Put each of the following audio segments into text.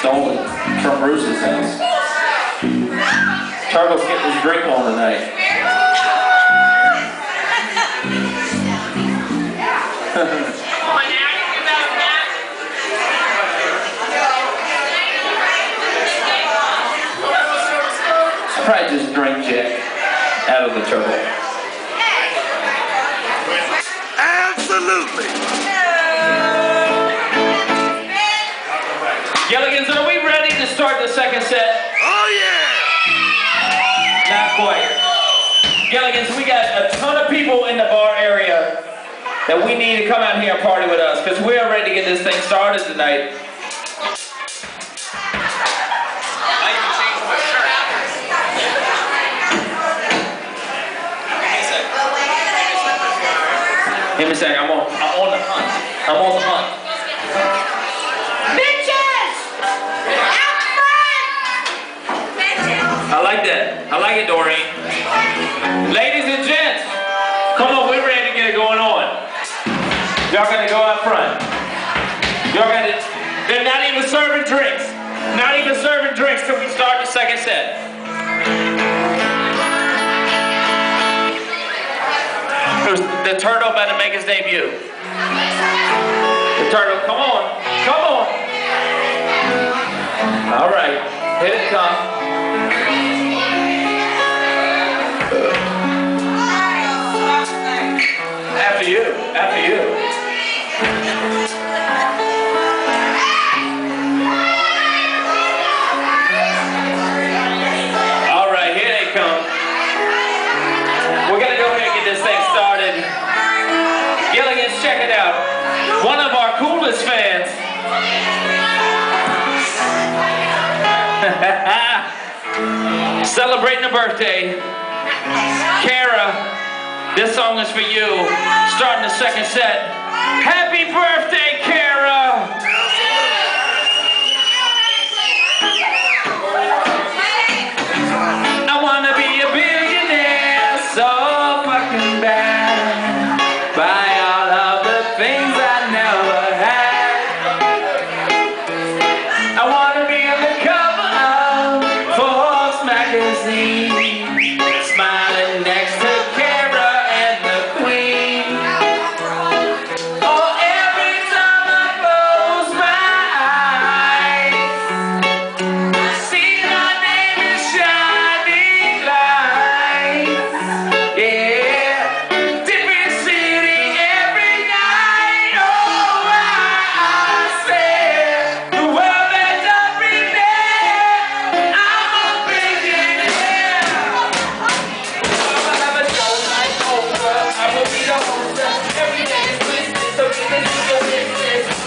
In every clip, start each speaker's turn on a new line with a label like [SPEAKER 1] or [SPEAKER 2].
[SPEAKER 1] stolen from Bruce's house. Turtle's getting his drink on tonight. Probably just drink Jack out of the turtle.
[SPEAKER 2] Absolutely.
[SPEAKER 1] Not quite. We got a ton of people in the bar area that we need to come out here and party with us because we are ready to get this thing started tonight. Give me a second. I'm on. I'm on the hunt. I'm on the hunt. Doreen. Ladies and gents, come on. We're ready to get it going on. Y'all gotta go out front. Y'all gotta. They're not even serving drinks. Not even serving drinks till we start the second set. The turtle better make his debut. The turtle, come on, come on. All right, hit it, come. Celebrating a birthday. Kara, this song is for you. Starting the second set. Happy birthday, Kara!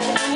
[SPEAKER 1] 20, 50